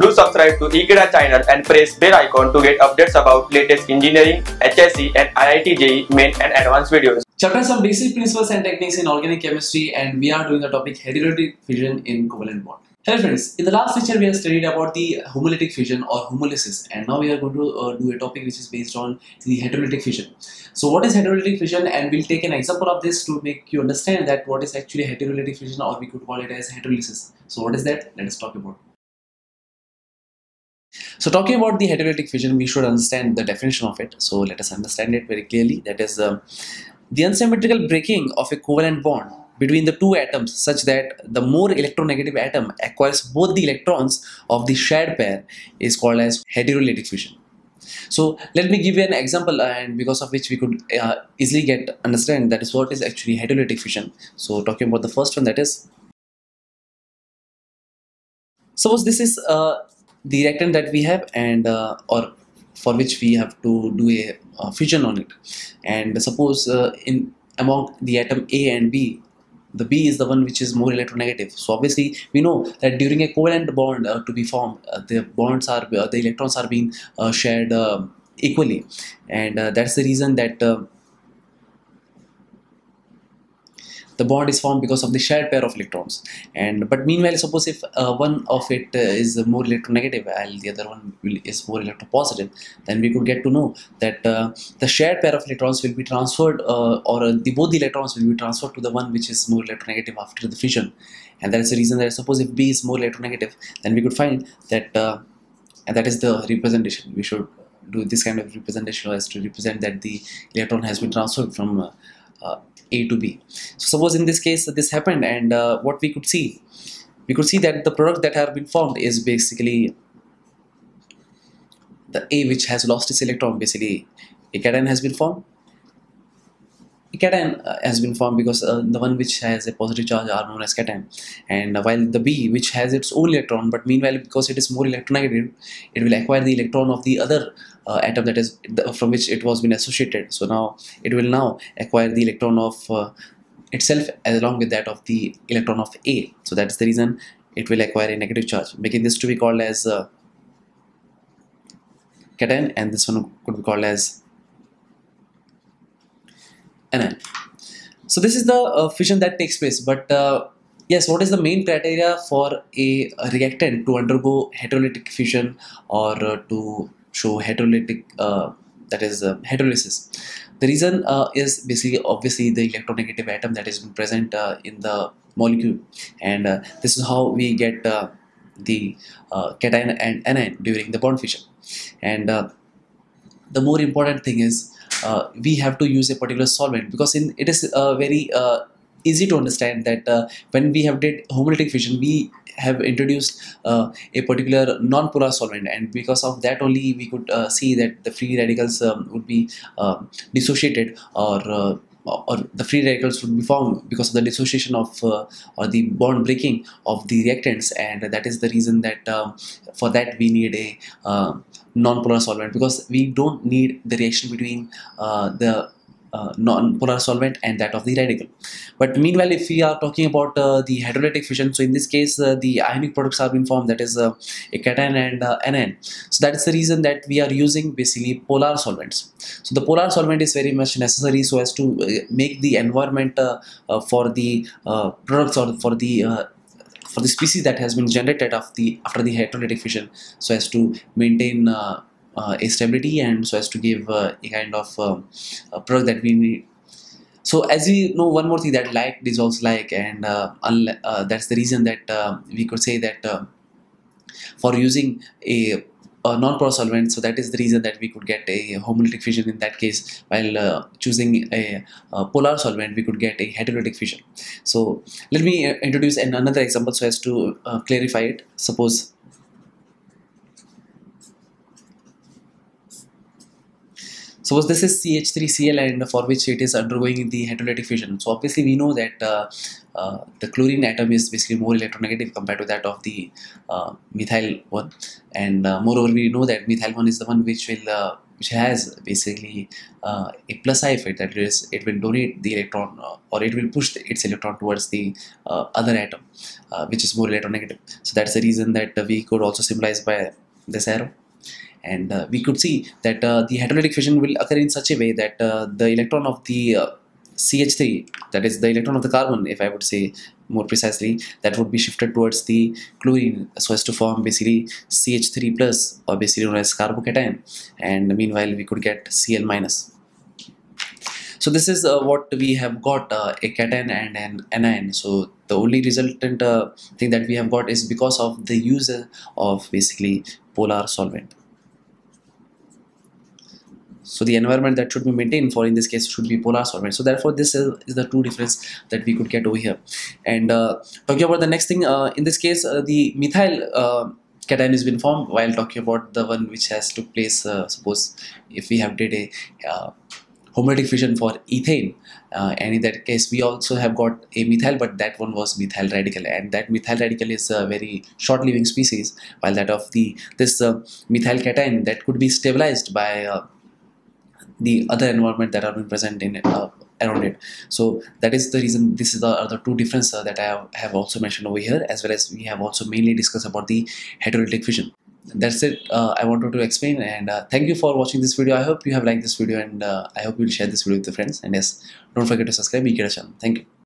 Do subscribe to Ekeeda channel and press bell icon to get updates about latest engineering, HSC and IIT JEE main and advanced videos. Chapter some basic principles and techniques in organic chemistry and we are doing the topic heterolytic fission in covalent bond. Hello friends, in the last lecture we have studied about the homolytic fission or homolysis and now we are going to uh, do a topic which is based on the heterolytic fission. So what is heterolytic fission and we'll take an example of this to make you understand that what is actually heterolytic fission or we could call it as heterolysis. So what is that? Let us talk about. So talking about the heterolytic fission, we should understand the definition of it. So let us understand it very clearly. That is uh, the unsymmetrical breaking of a covalent bond between the two atoms such that the more electronegative atom acquires both the electrons of the shared pair is called as heterolytic fission. So let me give you an example and because of which we could uh, easily get understand that is what is actually heterolytic fission. So talking about the first one that is suppose this is uh, the reactant that we have and uh, or for which we have to do a, a fission on it and suppose uh, in among the atom A and B the B is the one which is more electronegative. So obviously we know that during a covalent bond uh, to be formed, uh, the bonds are uh, the electrons are being uh, shared uh, equally, and uh, that's the reason that the bond is formed because of the shared pair of electrons. And but meanwhile suppose if uh, one of it uh, is more electronegative while the other one will, is more electropositive then we could get to know that uh, the shared pair of electrons will be transferred uh, or uh, the both the electrons will be transferred to the one which is more electronegative after the fission. And that is the reason that suppose if B is more electronegative then we could find that uh, and that is the representation. We should do this kind of representation as to represent that the electron has been transferred from a to B. So suppose in this case this happened and uh, what we could see, we could see that the product that have been formed is basically the A which has lost its electron basically a cation has been formed. Cation uh, has been formed because uh, the one which has a positive charge are known as cation and while the B which has its own electron but meanwhile because it is more electronegative it will acquire the electron of the other uh, atom that is the, from which it was been associated. So now it will now acquire the electron of uh, itself along with that of the electron of A. So that's the reason it will acquire a negative charge. Making this to be called as uh, cation and this one could be called as so this is the uh, fission that takes place but uh, yes what is the main criteria for a, reactant to undergo heterolytic fission or uh, to show heterolytic uh, that is uh, heterolysis? The reason is basically obviously the electronegative atom that is present in the molecule. And this is how we get the cation and anion during the bond fission. And the more important thing is we have to use a particular solvent because in it is very easy to understand that when we have did homolytic fission we have introduced uh, a particular non-polar solvent and because of that only we could uh, see that the free radicals um, would be uh, dissociated or uh, or the free radicals would be formed because of the dissociation of uh, or the bond breaking of the reactants. And that is the reason that um, for that we need a uh, non-polar solvent because we don't need the reaction between the uh, non-polar solvent and that of the radical. But meanwhile, if we are talking about uh, the heterolytic fission, so in this case, uh, the ionic products are being formed, that is uh, a cation and uh, anion. So that is the reason that we are using basically polar solvents. So the polar solvent is very much necessary so as to uh, make the environment for the products or for the for the species that has been generated of the after the heterolytic fission so as to maintain a stability and so as to give uh, a kind of um, a product that we need. So as we know one more thing that like dissolves like and uh, uh, that's the reason that uh, we could say that uh, for using a, a non-polar solvent so that is the reason that we could get a homolytic fission in that case. While choosing a, a, polar solvent we could get a heterolytic fission. So let me introduce an, another example so as to clarify it. Suppose Suppose this is CH3Cl and for which it is undergoing the heterolytic fission. So obviously we know that uh, uh, the chlorine atom is basically more electronegative compared to that of the uh, methyl one. And uh, moreover we know that methyl one is the one which will uh, which has basically uh, a plus side effect that is it will donate the electron uh, or it will push its electron towards the uh, other atom which is more electronegative. So that's the reason that we could also symbolize by this arrow and uh, we could see that uh, the heterolytic fission will occur in such a way that the electron of the CH3 that is the electron of the carbon if I would say more precisely that would be shifted towards the chlorine so as to form basically CH3 plus or basically known as carbocation. And meanwhile we could get Cl minus. So this is uh, what we have got uh, a cation and an anion. So the only resultant uh, thing that we have got is because of the use of basically polar solvent so the environment that should be maintained for in this case should be polar solvent so therefore this is, is the true difference that we could get over here. And uh, talking about the next thing uh, in this case uh, the methyl uh, cation has been formed while talking about the one which has took place uh, suppose if we have did a uh, homolytic fission for ethane uh, and in that case we also have got a methyl but that one was methyl radical. And that methyl radical is a very short living species while that of the this uh, methyl cation that could be stabilized by uh, the other environment that are being present in uh, around it. So that is the reason this is the other two differences that I have, also mentioned over here as well as we have also mainly discussed about the heterolytic fission. That's it uh, I wanted to explain and uh, thank you for watching this video. I hope you have liked this video and uh, I hope you will share this video with your friends. And yes don't forget to subscribe Be channel thank you